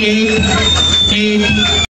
一一